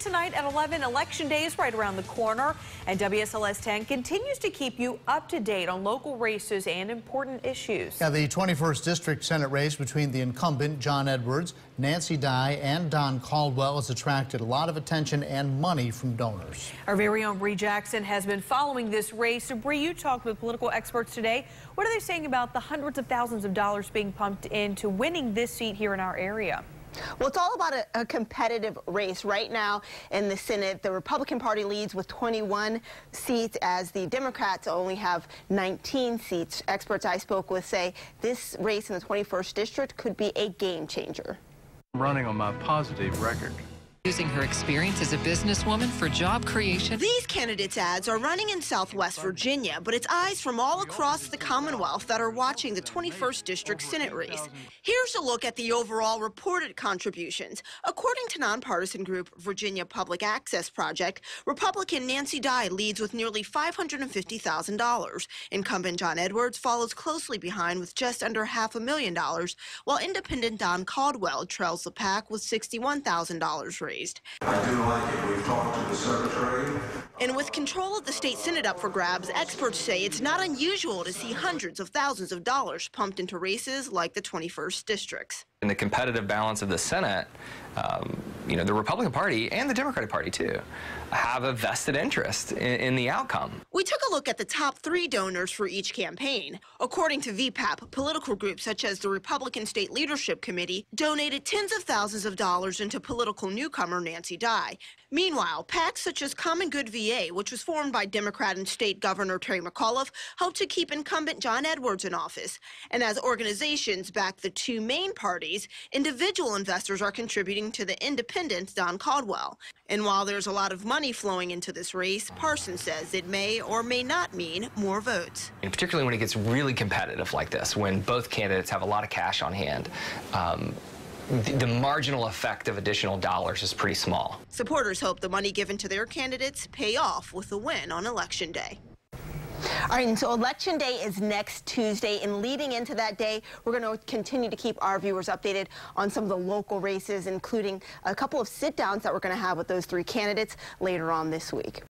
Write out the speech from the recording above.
tonight at 11. Election Day is right around the corner, and WSLS 10 continues to keep you up to date on local races and important issues. Yeah, the 21st District Senate race between the incumbent John Edwards, Nancy Dye, and Don Caldwell has attracted a lot of attention and money from donors. Our very own Bree Jackson has been following this race. So, Bree, you talked with political experts today. What are they saying about the hundreds of thousands of dollars being pumped into winning this seat here in our area? Well, it's all about a, a, competitive race. Right now in the Senate, the Republican Party leads with 21 seats as the Democrats only have 19 seats. Experts I spoke with say this race in the 21st District could be a game changer. I'm running on my positive record using her experience as a businesswoman for job creation. These candidates' ads are running in Southwest Virginia, but it's eyes from all across the Commonwealth that are watching the 21st District Senate race. Here's a look at the overall reported contributions. According to nonpartisan group Virginia Public Access Project, Republican Nancy Dye leads with nearly $550,000. Incumbent John Edwards follows closely behind with just under half a million dollars, while independent Don Caldwell trails the pack with $61,000 raised. I do like it. We've talked to the secretary. And with control of the state senate up for grabs, experts say it's not unusual to see hundreds of thousands of dollars pumped into races like the 21st districts. In the competitive balance of the Senate, um, you know, the Republican Party and the Democratic Party, too, have a vested interest in, in, the outcome. We took a look at the top three donors for each campaign. According to VPAP, political groups such as the Republican State Leadership Committee donated tens of thousands of dollars into political newcomer Nancy Dye. Meanwhile, PACs such as Common Good VA, which was formed by Democrat and State Governor Terry McAuliffe, hope to keep incumbent John Edwards in office. And as organizations back the two main parties, individual investors are contributing to the independent Don Caldwell. And while there's a lot of money flowing into this race, Parsons says it may or may not mean more votes. And particularly when it gets really competitive like this, when both candidates have a lot of cash on hand. Um, the, the marginal effect of additional dollars is pretty small. Supporters hope the money given to their candidates pay off with a win on Election Day. All right, and so Election Day is next Tuesday, and leading into that day, we're going to continue to keep our viewers updated on some of the local races, including a couple of sit-downs that we're going to have with those three candidates later on this week.